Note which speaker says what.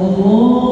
Speaker 1: الله